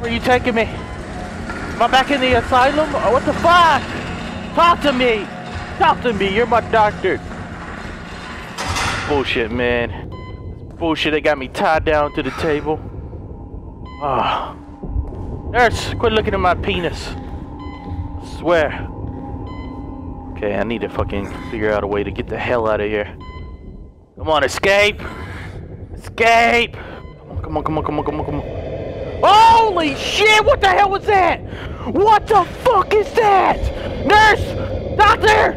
Where are you taking me? Am I back in the asylum? Oh, what the fuck? Talk to me! Talk to me, you're my doctor. Bullshit, man. Bullshit, they got me tied down to the table. Ah. Nurse, quit looking at my penis. I swear. Okay, I need to fucking figure out a way to get the hell out of here. Come on, escape! Escape! Come on, come on, come on, come on, come on. Holy shit! What the hell was that? What the fuck is that? Nurse! Doctor!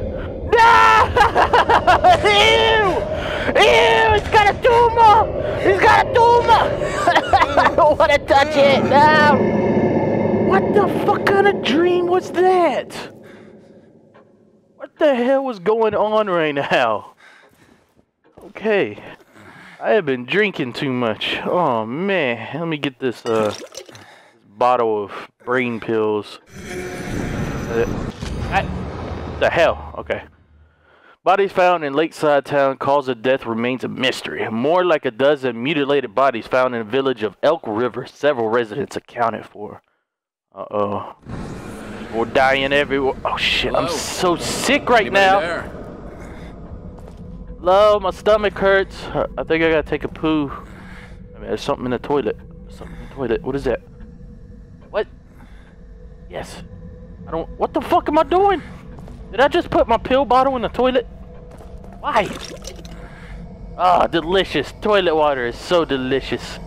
No! Ew! Ew! He's got a tumor! He's got a tumor! I don't want to touch it! No! What the fuck kind of dream was that? What the hell was going on right now? Okay. I have been drinking too much. Oh man, let me get this uh bottle of brain pills. Uh, I, the hell? Okay. Bodies found in Lakeside Town. Cause of death remains a mystery. More like a dozen mutilated bodies found in the village of Elk River. Several residents accounted for. Uh oh. People dying everywhere. Oh shit! Hello? I'm so sick right Anybody now. there? Hello, my stomach hurts. I think I gotta take a poo. I mean, there's something in the toilet. Something in the toilet. What is that? What? Yes. I don't. What the fuck am I doing? Did I just put my pill bottle in the toilet? Why? Ah, delicious. Toilet water is so delicious.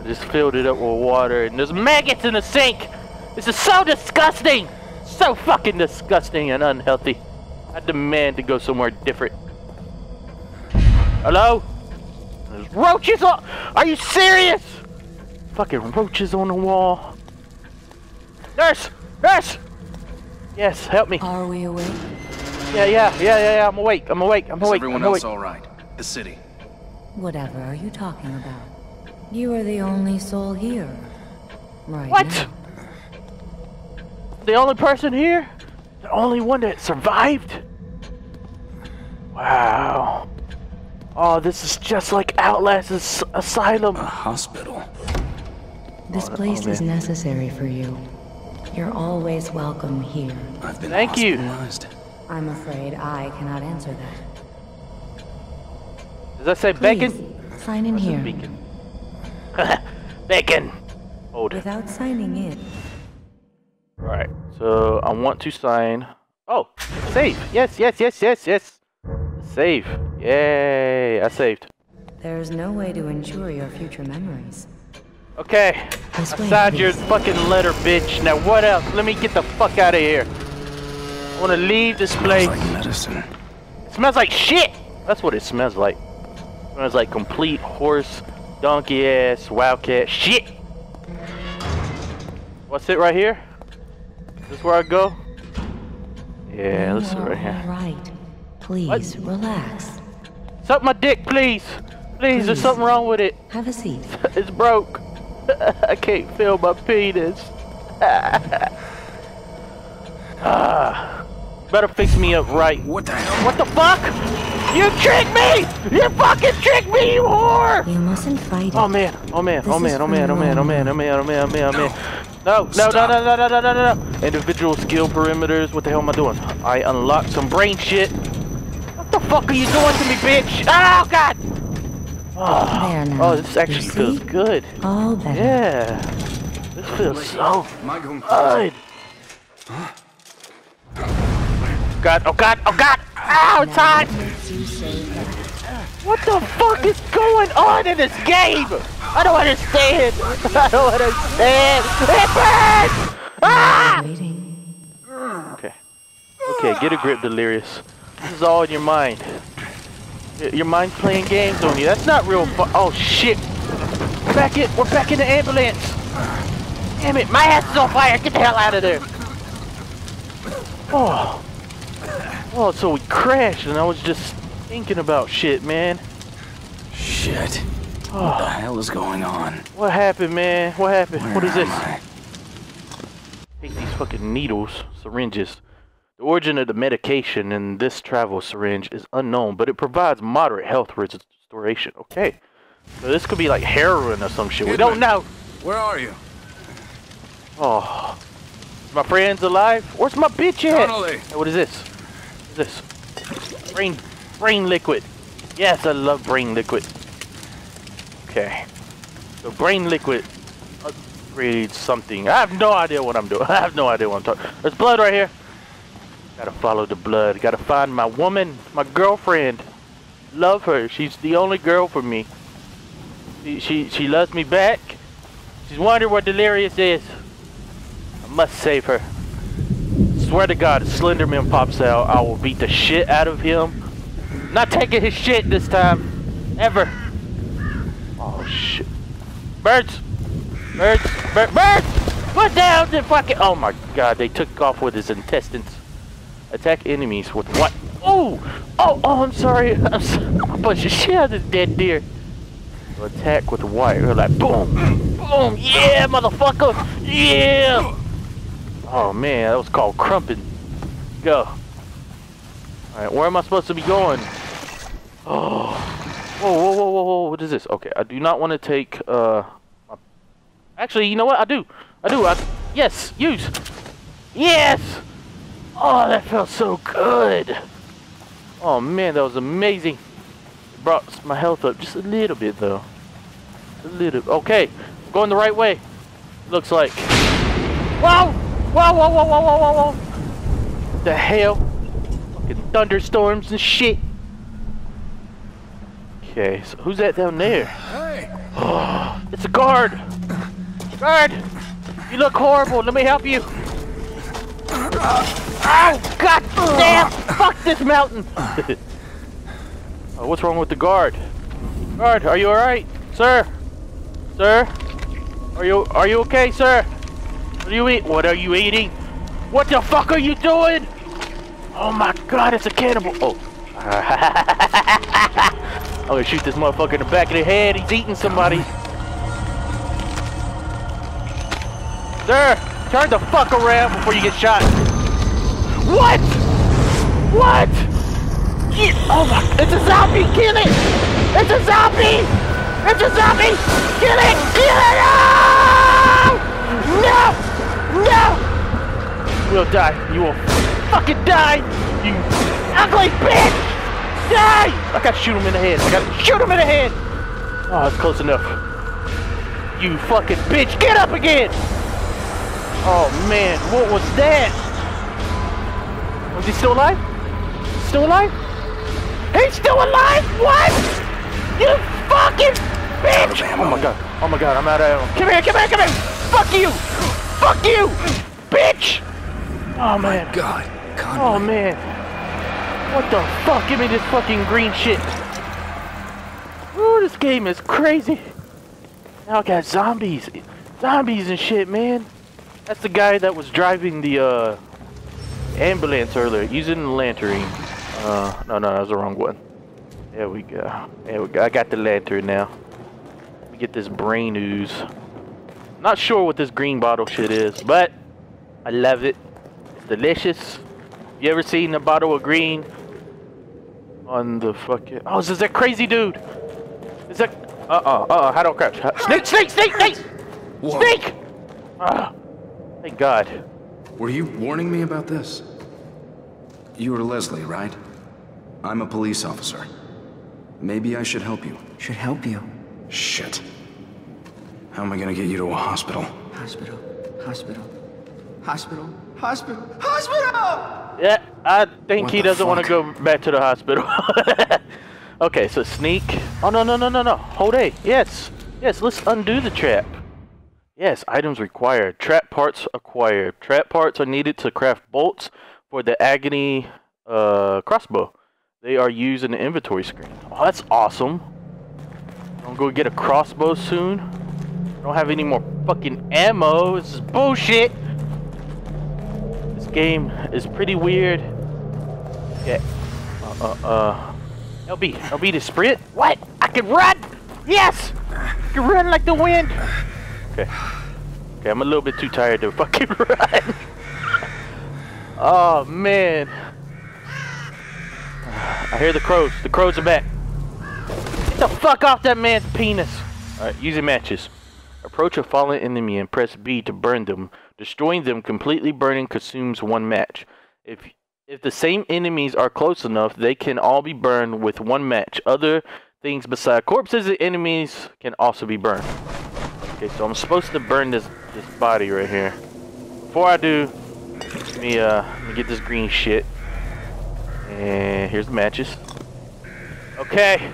I just filled it up with water and there's maggots in the sink. This is so disgusting. So fucking disgusting and unhealthy. I demand to go somewhere different. Hello? There's roaches on. Are you serious? Fucking roaches on the wall. Nurse! Nurse! Yes, help me. Are we awake? Yeah, yeah, yeah, yeah, yeah. I'm awake. I'm awake. I'm Is awake. everyone I'm awake. else all right? The city. Whatever are you talking about? You are the only soul here. Right. What? now. The only person here? The only one that survived? Wow. Oh, this is just like Outlast as- Asylum. A hospital. This Oh, place oh, is necessary for you. You're always welcome here. I've been Thank you. I'm afraid I cannot answer that. Does that say Please, bacon? sign in Or is it here. Bacon. bacon. Hold. Without signing in, Right. So I want to sign. Oh, save. Yes, yes, yes, yes, yes. Save. Yay! I saved. there's no way to ensure your future memories. Okay. This I way, signed your please. fucking letter, bitch. Now what else? Let me get the fuck out of here. I want to leave this place. Smells Like medicine. It smells like shit. That's what it smells like. It smells like complete horse, donkey ass, wildcat shit. What's it right here? Is this where I go? Yeah, let's sit right All here. right. Please relax. Suck my dick, please. Please, there's something wrong with it. Have a seat. It's broke. I can't feel my penis. ah, better fix me up right. What the hell? What the fuck? You tricked me! You fucking tricked me, you whore! You mustn't fight it. Oh man, oh man, oh man, oh man, oh man, oh man, oh man, oh man, oh man, oh man. No, no, no, no, no, no, no, no, no, no. Individual skill perimeters. What the hell am I doing? I unlocked some brain shit. What the fuck are you doing to me, bitch? Oh god! Oh, There now. oh this actually feels good. All better. Yeah. This feels so Am I good. God, oh god, oh god! Ow, it's hot! What the fuck is going on in this game? I don't understand. I don't understand. It burns! Ah! Okay. Okay, get a grip, Delirious. This is all in your mind. Your mind playing games on you. That's not real fu- Oh shit! Back in. We're back in the ambulance. Damn it! My ass is on fire. Get the hell out of there. Oh. Oh, so we crashed, and I was just thinking about shit, man. Shit. What the ah. hell is going on? What happened, man? What happened? Where what is this? I? Take these fucking needles, syringes. The origin of the medication in this travel syringe is unknown, but it provides moderate health restoration. Okay. So this could be like heroin or some shit. We don't know. Where are you? Oh. My friend's alive? Where's my bitch at? Donnelly. Hey, what is this? What is this? Brain, brain liquid. Yes, I love brain liquid. Okay. So brain liquid upgrades something. I have no idea what I'm doing. I have no idea what I'm talking. There's blood right here. Gotta follow the blood. Gotta find my woman, my girlfriend. Love her. She's the only girl for me. She she, she loves me back. She's wondering what Delirious is. I must save her. Swear to God, if Slenderman pops out, I will beat the shit out of him. Not taking his shit this time. Ever. Oh shit. Birds! Birds! Bir birds! Put down the fucking- Oh my god, they took off with his intestines. Attack enemies with what? Oh! Oh, oh, I'm sorry. I'm sorry. I punched the shit out of dead deer. Attack with wire. Like, boom! Boom! Yeah, motherfucker! Yeah! Oh man, that was called crumping. Go. Alright, where am I supposed to be going? Oh. Whoa, whoa, whoa, whoa, whoa, what is this? Okay, I do not want to take, uh... Actually, you know what? I do. I do. I... Yes, use. Yes! Oh, that felt so good. Oh man, that was amazing. It brought my health up just a little bit though. A little. Okay, going the right way. Looks like. Whoa! Whoa! Whoa! Whoa! Whoa! Whoa! Whoa! What the hell? Fucking thunderstorms and shit. Okay, so who's that down there? Hey! Oh, It's a guard. Guard, you look horrible. Let me help you. Oh, god damn! Fuck this mountain! oh, what's wrong with the guard? Guard, are you alright? Sir? Sir? Are you are you okay, sir? What are you eat? What are you eating? What the fuck are you doing? Oh my god, it's a cannibal! Oh. I'm gonna shoot this motherfucker in the back of the head. He's eating somebody. Sir, turn the fuck around before you get shot. What? What? Get, oh my, it's a zombie, kill it! It's a zombie! It's a zombie! Kill it! Kill it! No! No! No! Will die. You will fucking die! You ugly bitch! Die! I gotta shoot him in the head. I gotta shoot him in the head! Oh, it's close enough. You fucking bitch! Get up again! Oh man, what was that? Was he still alive? Still alive? He's still alive? What? You fucking bitch! Oh my god, oh my god, I'm out of ammo. Come here, come here, come here! Fuck you! Fuck you! Bitch! Oh man. God, Oh man. What the fuck? Give me this fucking green shit. Ooh, this game is crazy. Now I got zombies. Zombies and shit, man. That's the guy that was driving the uh, ambulance earlier, using the lantern. Uh, no, no, that was the wrong one. There we go. There we go. I got the lantern now. Let me get this brain ooze. Not sure what this green bottle shit is, but I love it. It's delicious. You ever seen a bottle of green on the fucking? Oh, is this that crazy dude? Is that? Uh uh uh. How do I crouch? Snake! Snake! Snake! Snake! Snake! Ah, thank God. Were you warning me about this? You were Leslie, right? I'm a police officer. Maybe I should help you. Should help you. Shit. How am I gonna get you to a hospital? Hospital. Hospital. Hospital. Hospital. Hospital! Yeah, I think What he doesn't want to go back to the hospital. okay, so sneak. Oh no no no no no. Hold A. Yes, yes. Let's undo the trap. Yes, items required. Trap parts acquired. Trap parts are needed to craft bolts for the agony uh, crossbow. They are used in the inventory screen. Oh, that's awesome. I'm gonna go get a crossbow soon. I Don't have any more fucking ammo. This is bullshit. This game is pretty weird. Yeah. Uh, uh, uh. LB, LB to sprint? What? I can run! Yes! I can run like the wind! Okay. Okay, I'm a little bit too tired to fucking run. oh, man. I hear the crows. The crows are back. Get the fuck off that man's penis. Alright, using matches. Approach a fallen enemy and press B to burn them. Destroying them completely burning consumes one match. If if the same enemies are close enough, they can all be burned with one match. Other things besides corpses and enemies can also be burned. Okay, so I'm supposed to burn this this body right here. Before I do, let me uh let me get this green shit. And here's the matches. Okay.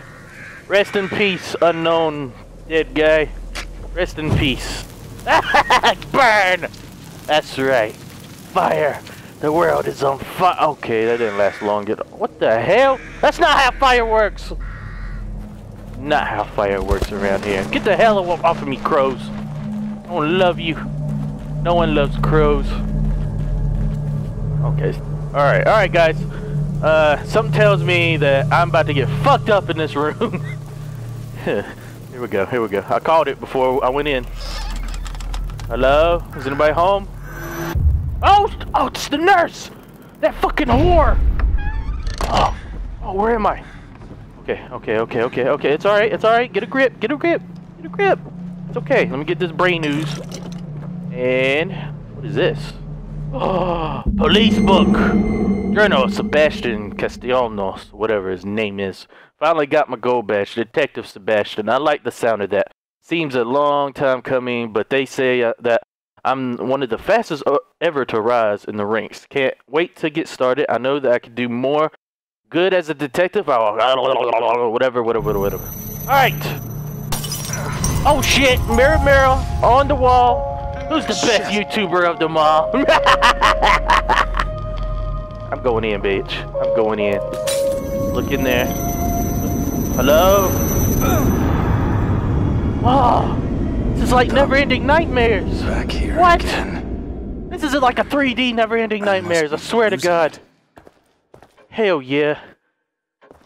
Rest in peace, unknown dead guy. Rest in peace. Burn! That's right. Fire. The world is on fire. Okay, that didn't last long at all. What the hell? That's not how fire works. Not how fire works around here. Get the hell off of me, crows. I don't love you. No one loves crows. Okay. Alright, alright, guys. Uh, something tells me that I'm about to get fucked up in this room. here we go, here we go. I called it before I went in. Hello? Is anybody home? Oh, oh, it's the nurse! That fucking whore! Oh, oh, where am I? Okay, okay, okay, okay, okay. It's alright, it's alright. Get a grip, get a grip, get a grip. It's okay. Let me get this brain news. And, what is this? Oh, police book! Journal Sebastian Castellanos, whatever his name is. Finally got my gold badge, Detective Sebastian. I like the sound of that. Seems a long time coming, but they say uh, that I'm one of the fastest uh, ever to rise in the ranks. Can't wait to get started. I know that I can do more good as a detective. Oh, whatever, whatever, whatever. All right. Oh shit! Mirror, mirror on the wall. Who's the best YouTuber of them all? I'm going in, bitch. I'm going in. Look in there. Hello? Oh, this is like never-ending nightmares. Back here What? again. This is like a 3D never-ending nightmares. I swear to God. Hell yeah.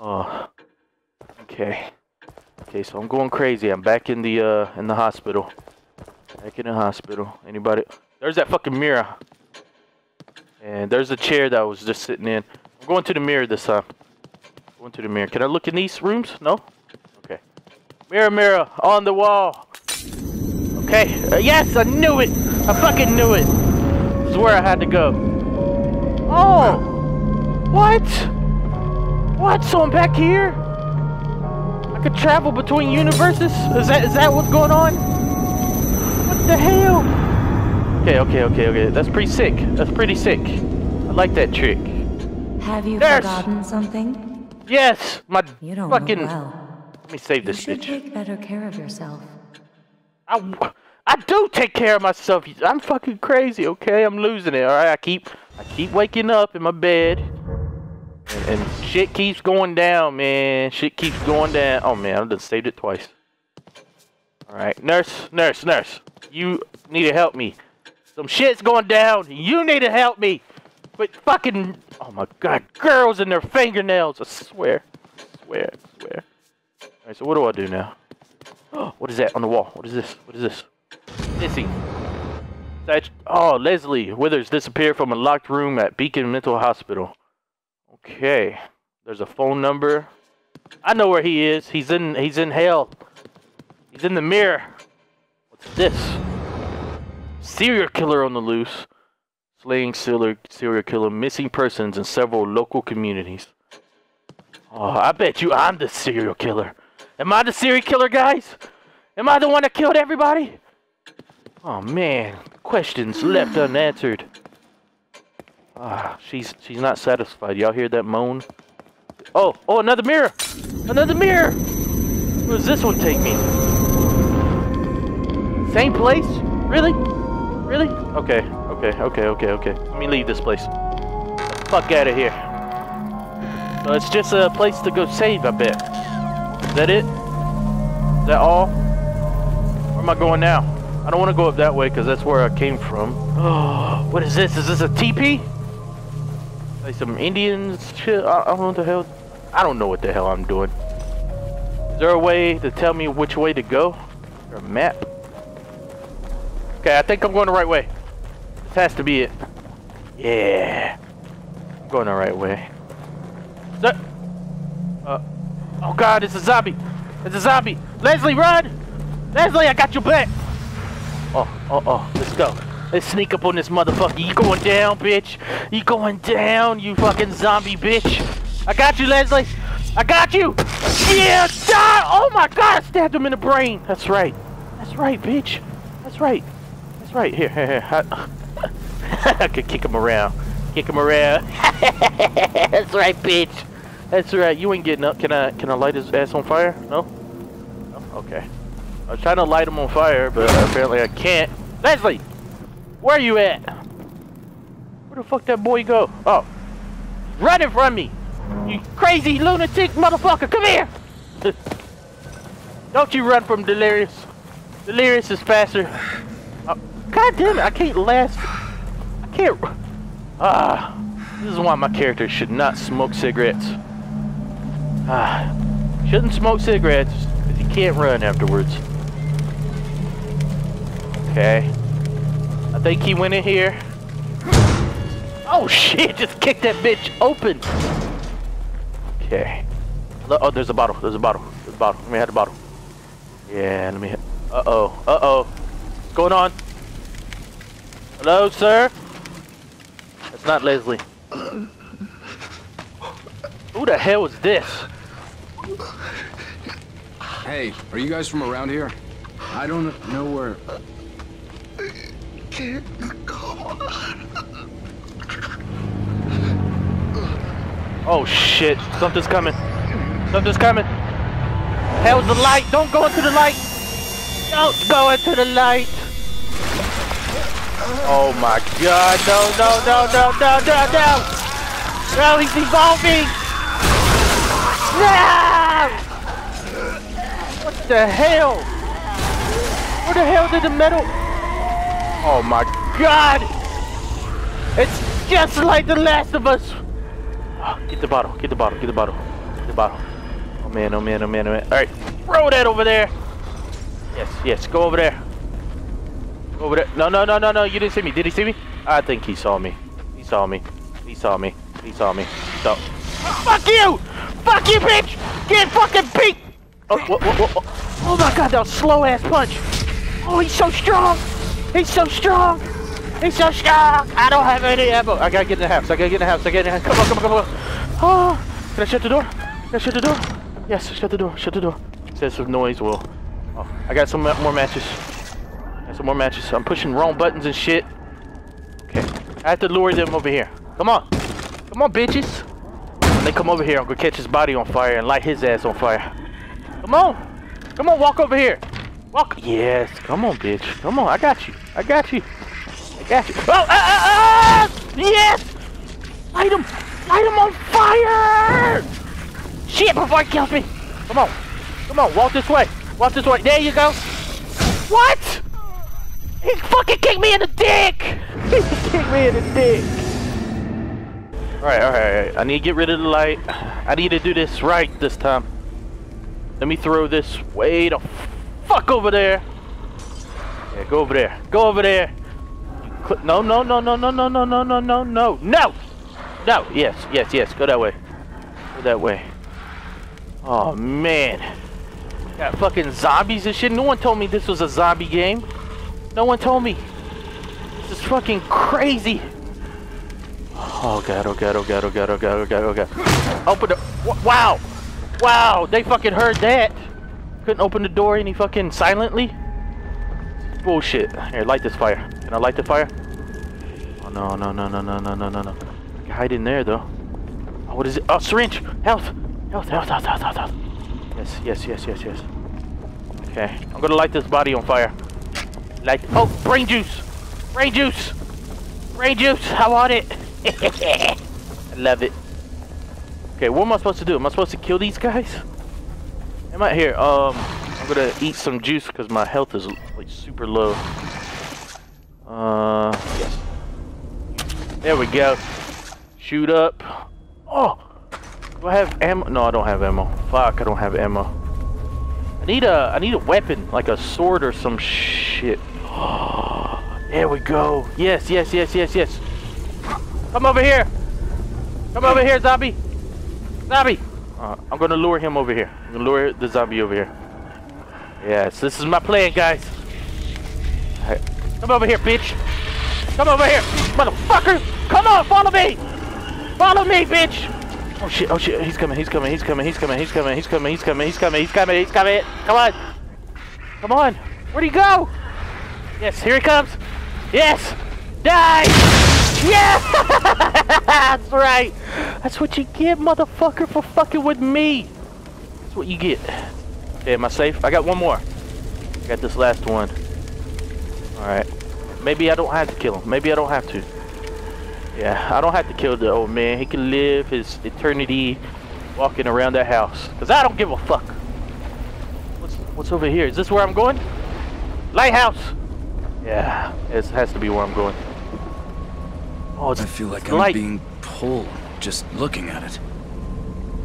Oh. Okay. Okay, so I'm going crazy. I'm back in the uh in the hospital. Back in the hospital. Anybody? There's that fucking mirror. And there's a chair that I was just sitting in. I'm going to the mirror this time. Going to the mirror. Can I look in these rooms? No? Okay. Mirror, mirror, on the wall. Okay. Uh, yes, I knew it. I fucking knew it. This is where I had to go. Oh. What? What? So I'm back here? I could travel between universes? Is that is that what's going on? What the hell? Okay, okay, okay, okay. That's pretty sick. That's pretty sick. I like that trick. Have you Nurse! forgotten something? Yes, my You don't fucking. know well. Let me save You this should bitch. take better care of yourself. I, I do take care of myself. I'm fucking crazy, okay? I'm losing it, alright? I keep I keep waking up in my bed. And, and shit keeps going down, man. Shit keeps going down. Oh man, I just saved it twice. Alright, nurse, nurse, nurse. You need to help me. Some shit's going down. You need to help me. But fucking oh my god, girls and their fingernails, I swear. I swear, I swear. Alright, so what do I do now? Oh, what is that on the wall? What is this? What is this? Missing. Oh, Leslie Withers disappeared from a locked room at Beacon Mental Hospital. Okay. There's a phone number. I know where he is. He's in he's in hell. He's in the mirror. What's this? Serial killer on the loose. Slaying serial serial killer missing persons in several local communities. Oh, I bet you I'm the serial killer. Am I the serial killer, guys? Am I the one that killed everybody? Oh man, questions left unanswered. Ah, she's she's not satisfied. Y'all hear that moan? Oh, oh, another mirror! Another mirror! Where does this one take me? Same place? Really? Really? Okay, okay, okay, okay, okay. Let me leave this place. Fuck out of here. So it's just a place to go save, I bet. Is that it? Is that all? Where am I going now? I don't want to go up that way because that's where I came from. Oh, what is this? Is this a teepee? Like some Indians shit? I, don't know what the hell. I don't know what the hell I'm doing. Is there a way to tell me which way to go? There a map? Okay, I think I'm going the right way. This has to be it. Yeah. I'm going the right way. That... Uh, oh god, it's a zombie! It's a zombie! Leslie, run! Leslie, I got your back! oh, oh, oh. Let's go. Let's sneak up on this motherfucker. You going down, bitch? You going down, you fucking zombie bitch? I got you, Leslie. I got you. Yeah, die. Oh my god, I stabbed him in the brain. That's right. That's right, bitch. That's right. That's right. Here, here, here. I, I could kick him around. Kick him around. That's right, bitch. That's right. You ain't getting up. Can I? Can I light his ass on fire? No. no? Okay. I was trying to light him on fire, but apparently I can't. Leslie, where are you at? Where the fuck that boy go? Oh, running from me. You crazy lunatic motherfucker. Come here. Don't you run from Delirious. Delirious is faster. Oh, God damn it. I can't last. I can't. Ah. This is why my character should not smoke cigarettes. Ah. Shouldn't smoke cigarettes because you can't run afterwards. Okay. Think he went in here. Oh shit, just kicked that bitch open. Okay. Oh, there's a bottle. There's a bottle. There's a bottle. Let me have the bottle. Yeah, let me hit. Uh-oh. Uh-oh. What's going on? Hello, sir? That's not Leslie. Who the hell is this? Hey, are you guys from around here? I don't know where... Can't go Oh shit, something's coming. Something's coming. Hell's the light. Don't go into the light. Don't go into the light. Oh my god. No, no, no, no, no, no, no. No, he's evolving. No! What the hell? Where the hell did the metal? Oh my god. It's just like The Last of Us. Oh, get the bottle, get the bottle, get the bottle, get the bottle. Oh man, oh man, oh man, oh man. Alright, throw that over there. Yes, yes, go over there. Go over there. No, no, no, no, no, you didn't see me. Did he see me? I think he saw me. He saw me. He saw me. He saw me. So, fuck you! Fuck you, bitch! Get fucking beat! Oh, whoa, whoa, whoa. oh my god, that was slow ass punch. Oh, he's so strong. He's so strong. He's so strong. I don't have any ammo. I gotta get in the house. I gotta get in the house. I gotta get in the house. Come on, come on, come on. Oh, can I shut the door? Can I shut the door? Yes, shut the door. Shut the door. Says some noise will. Oh, I got some more matches. Got some more matches. I'm pushing wrong buttons and shit. Okay, I have to lure them over here. Come on, come on, bitches. When they come over here, I'm gonna catch his body on fire and light his ass on fire. Come on, come on, walk over here. Walk. Yes, come on, bitch. Come on, I got you. I got you. I got you. Oh, ah, ah, ah! Yes! Light him! Light him on fire! Shit, before he kills me! Come on. Come on, walk this way. Walk this way. There you go. What? He fucking kicked me in the dick! He kicked me in the dick! Alright, alright, alright. I need to get rid of the light. I need to do this right this time. Let me throw this way the fuck over there. Yeah, go over there. Go over there. No, no, no, no, no, no, no, no, no, no, no, no! No, yes, yes, yes, go that way. Go that way. Oh, man. Got fucking zombies and shit. No one told me this was a zombie game. No one told me. This is fucking crazy. Oh god, oh god, oh god, oh god, oh god, oh god, oh god. Open the- Wow! Wow, they fucking heard that. Couldn't open the door any fucking silently? Bullshit. Here, light this fire. Can I light the fire? Oh no, no, no, no, no, no, no, no, no. I can hide in there though. Oh, what is it? Oh, syringe! Health! Health, health, health, health, health, health. Yes, yes, yes, yes, yes. Okay, I'm gonna light this body on fire. Light. Oh, brain juice! Brain juice! Brain juice! I want it! I love it. Okay, what am I supposed to do? Am I supposed to kill these guys? Am I here? Um, I'm gonna eat some juice because my health is like super low. Uh, yes. There we go. Shoot up. Oh, do I have ammo? No, I don't have ammo. Fuck, I don't have ammo. I need a, I need a weapon, like a sword or some shit. there we go. Yes, yes, yes, yes, yes. Come over here. Come over here, zombie. Zombie. Uh, I'm gonna lure him over here. I'm gonna lure the zombie over here. Yes, this is my plan, guys. Come over here, bitch. Come over here, motherfucker. Come on, follow me. Follow me, bitch. Oh shit, oh shit, he's coming, he's coming, he's coming, he's coming, he's coming, he's coming, he's coming, he's coming, he's coming, he's coming. Come on. Come on. Where'd he go? Yes, here he comes. Yes. Die. Yeah. That's right. That's what you get, motherfucker, for fucking with me. That's what you get. Okay, am I safe? I got one more. I got this last one. Alright. Maybe I don't have to kill him. Maybe I don't have to. Yeah, I don't have to kill the old man. He can live his eternity walking around that house. Because I don't give a fuck. What's, what's over here? Is this where I'm going? Lighthouse! Yeah, it has to be where I'm going. Oh, I feel like I'm light. being pulled just looking at it.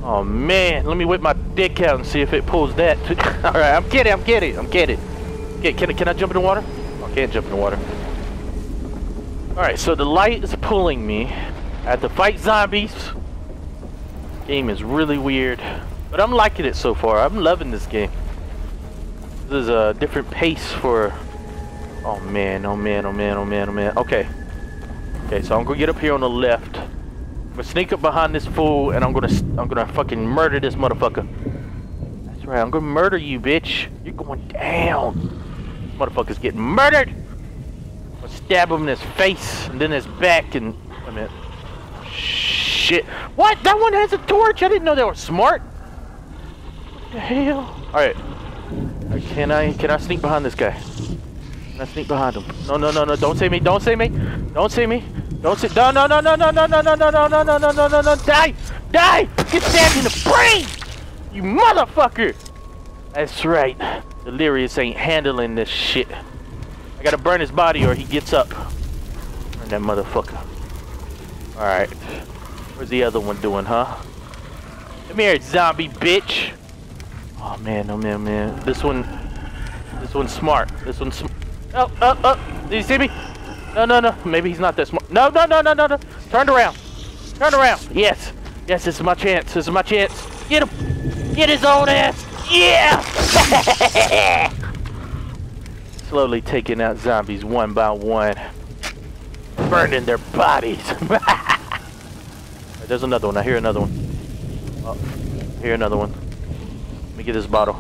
Oh man, let me whip my dick out and see if it pulls that. All right, I'm kidding, I'm kidding, I'm kidding. Okay, can I, can I jump in the water? Oh, I can't jump in the water. All right, so the light is pulling me. I have to fight zombies. Game is really weird, but I'm liking it so far. I'm loving this game. This is a different pace for. Oh man, oh man, oh man, oh man, oh man. Okay. Okay, so I'm gonna get up here on the left. I'm gonna sneak up behind this fool and I'm gonna I'm gonna fucking murder this motherfucker. That's right, I'm gonna murder you, bitch. You're going down. This motherfucker's getting murdered. I'm gonna stab him in his face and then his back and wait a minute. Shit. What? That one has a torch? I didn't know they were smart. What the hell? Alright. Alright, Can I can I sneak behind this guy? Can I sneak behind him? No no no no don't see me, don't see me, don't see me. Don't sit. No, no, no, no, no, no, no, no, no, no, no, no, no, no, no, no. Die! Die! Get stabbed in the brain! You motherfucker! That's right. Delirious ain't handling this shit. I gotta burn his body or he gets up. Burn that motherfucker. Alright. Where's the other one doing, huh? Come here, zombie bitch! Oh man, oh man, man. This one. This one's smart. This one's. Sm oh, oh, oh! Did you see me? No, no, no. Maybe he's not that smart. No, no, no, no, no, no. Turn around. Turn around. Yes. Yes, this is my chance. This is my chance. Get him. Get his own ass. Yeah. Slowly taking out zombies one by one. Burning their bodies. There's another one. I hear another one. Oh, I hear another one. Let me get this bottle.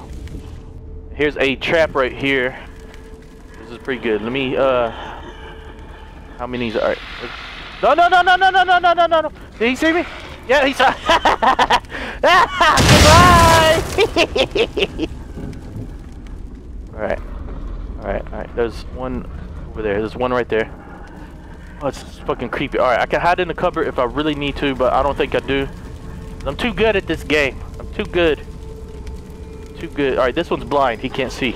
Here's a trap right here. This is pretty good. Let me, uh... How many's are? No, no, no, no, no, no, no, no, no, no, no. Did he see me? Yeah, he saw. Goodbye. all right, all right, all right. There's one over there. There's one right there. Oh, it's fucking creepy. All right, I can hide in the cupboard if I really need to, but I don't think I do. I'm too good at this game. I'm too good. Too good. All right, this one's blind. He can't see.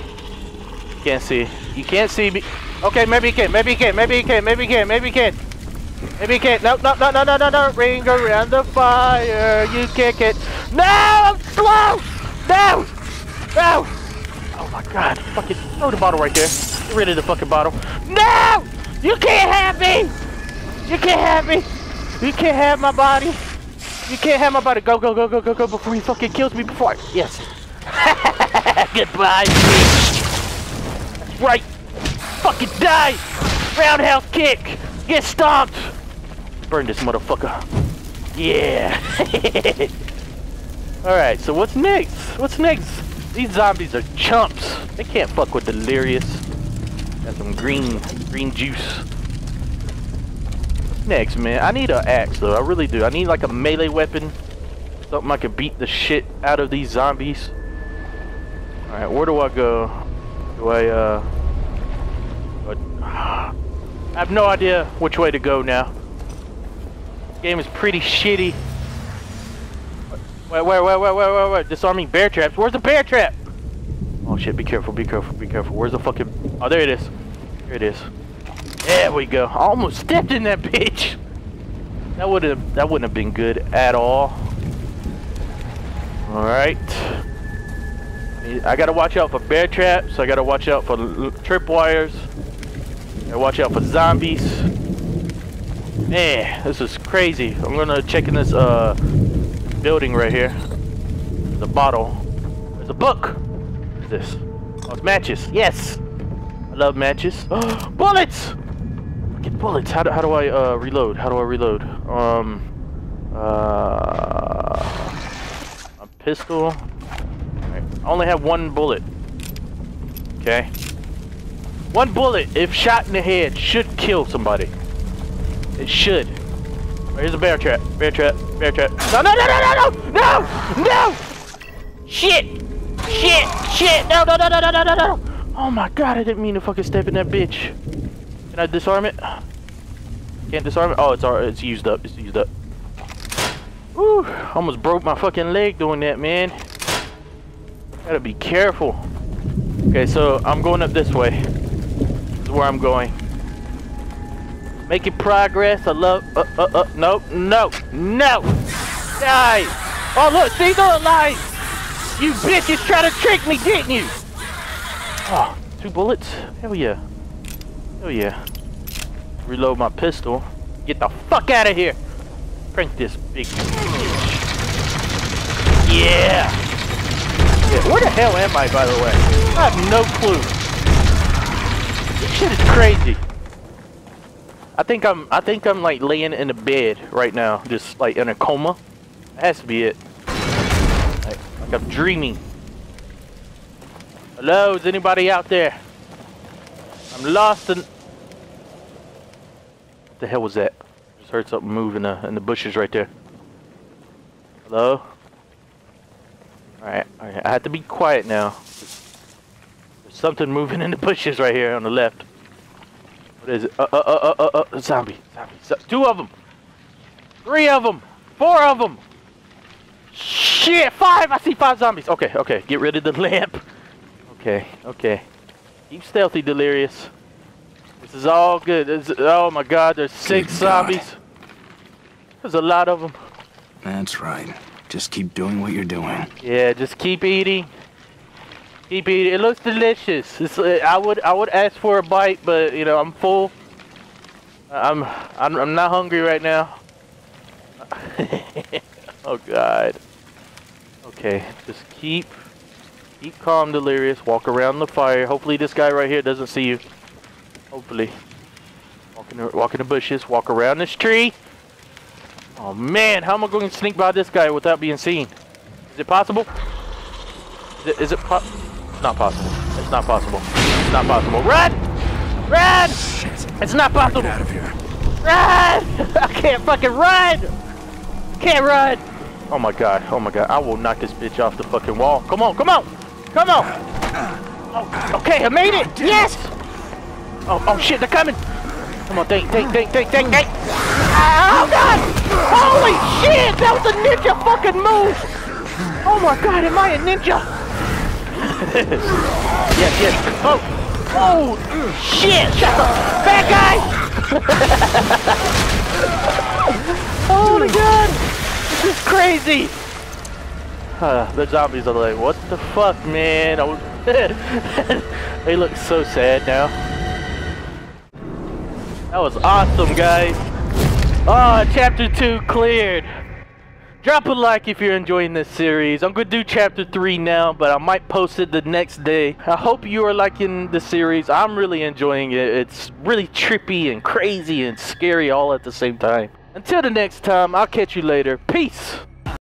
Can't see. You can't see me. Okay, maybe he can, maybe he can, maybe he can, maybe he can, maybe he can. Maybe he can. No, no, no, no, no, no, no. Ring around the fire. You kick it. No, I'm slow. No, no. Oh my God. Fucking throw the bottle right there. Get rid of the fucking bottle. No, you can't have me. You can't have me. You can't have my body. You can't have my body. Go, go, go, go, go, go before he fucking kills me before I... Yes. Goodbye, bitch. That's right fucking die! Roundhouse kick! Get stomped! Burn this motherfucker. Yeah! Alright, so what's next? What's next? These zombies are chumps. They can't fuck with Delirious. Got some green, green juice. Next, man? I need an axe, though. I really do. I need, like, a melee weapon. Something I can beat the shit out of these zombies. Alright, where do I go? Do I, uh... I have no idea which way to go now. Game is pretty shitty. Wait, wait, wait, wait, wait, wait, wait. Disarming bear traps. Where's the bear trap? Oh shit, be careful, be careful, be careful. Where's the fucking... Oh, there it is. There it is. There we go. I almost stepped in that bitch. That would have that wouldn't have been good at all. Alright. I gotta watch out for bear traps. I gotta watch out for tripwires. Watch out for zombies. Man, this is crazy. I'm gonna check in this uh building right here. There's a bottle. There's a book. What is this? Oh, it's matches. Yes. I love matches. bullets! Get bullets. How do, how do I uh, reload? How do I reload? Um, uh, a pistol. Right. I only have one bullet. Okay. One bullet, if shot in the head, should kill somebody. It should. Here's a bear trap. Bear trap. Bear trap. No, no, no, no, no, no! No! No! Shit! Shit! Shit! No, no, no, no, no, no, no! Oh my god, I didn't mean to fucking step in that bitch. Can I disarm it? Can't disarm it? Oh, it's all, it's used up. It's used up. Whew, almost broke my fucking leg doing that, man. Gotta be careful. Okay, so I'm going up this way. Where I'm going. Making progress. I love. Uh, uh, uh. No, no, no. Die. Oh, look. See, they're alive. You bitches tried to trick me, didn't you? Oh, two bullets? Hell yeah. Hell yeah. Reload my pistol. Get the fuck out of here. Crank this big Yeah. yeah. Where the hell am I, by the way? I have no clue. This shit is crazy. I think I'm I think I'm like laying in a bed right now, just like in a coma. That has to be it. Like, like I'm dreaming. Hello, is anybody out there? I'm lost in... What the hell was that? Just heard something move in the, in the bushes right there. Hello? Alright, alright. I have to be quiet now. Something moving in the bushes right here on the left. What is it? Uh, uh, uh, uh, uh, uh zombie. Zombie. Z two of them. Three of them. Four of them. Shit, five! I see five zombies. Okay, okay. Get rid of the lamp. Okay, okay. Keep stealthy, Delirious. This is all good. Is, oh my god, there's six good zombies. God. There's a lot of them. That's right. Just keep doing what you're doing. Yeah, just keep eating. Eating. It looks delicious. It's, uh, I would I would ask for a bite, but you know I'm full. I'm I'm, I'm not hungry right now. oh god. Okay, just keep Keep calm, Delirious. Walk around the fire. Hopefully this guy right here doesn't see you. Hopefully. Walk in the, walk in the bushes. Walk around this tree. Oh man, how am I going to sneak by this guy without being seen? Is it possible? Is it, is it po not possible. It's not possible. It's not possible. Run! Run! Shit. It's not possible. Get out of here. Run! I can't fucking run! Can't run! Oh my god, oh my god. I will knock this bitch off the fucking wall. Come on, come on! Come on! Oh, okay, I made it! Yes! Oh, oh shit, they're coming! Come on, think, think, think, think, think, think! Oh god! Holy shit! That was a ninja fucking move! Oh my god, am I a ninja? yes, yes. Oh! Oh! Shit! Shut up! Bad guy! oh my god! This is crazy! Uh, the zombies are like, what the fuck, man? they look so sad now. That was awesome, guys. Oh, chapter 2 cleared. Drop a like if you're enjoying this series. I'm going to do chapter 3 now, but I might post it the next day. I hope you are liking the series. I'm really enjoying it. It's really trippy and crazy and scary all at the same time. Until the next time, I'll catch you later. Peace.